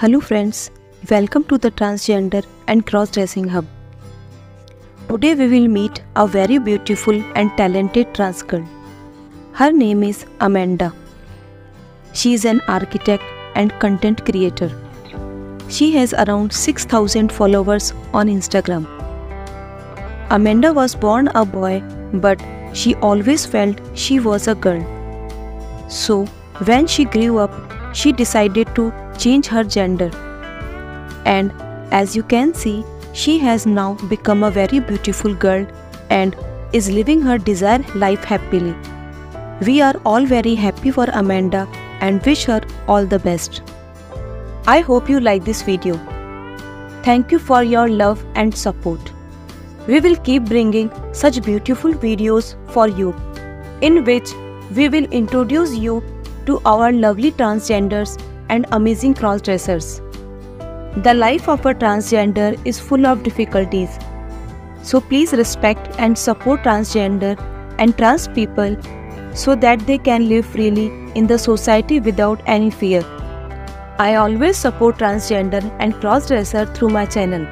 Hello friends, welcome to the Transgender and Cross-Dressing Hub. Today we will meet a very beautiful and talented trans girl. Her name is Amanda. She is an architect and content creator. She has around 6000 followers on Instagram. Amanda was born a boy, but she always felt she was a girl. So, when she grew up, she decided to change her gender. And as you can see, she has now become a very beautiful girl and is living her desired life happily. We are all very happy for Amanda and wish her all the best. I hope you like this video. Thank you for your love and support. We will keep bringing such beautiful videos for you, in which we will introduce you to our lovely transgenders and amazing crossdressers. The life of a transgender is full of difficulties. So please respect and support transgender and trans people so that they can live freely in the society without any fear. I always support transgender and crossdresser through my channel.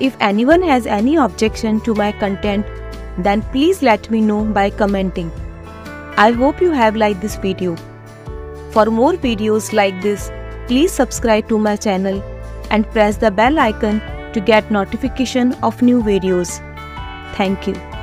If anyone has any objection to my content, then please let me know by commenting. I hope you have liked this video. For more videos like this, please subscribe to my channel and press the bell icon to get notification of new videos. Thank you.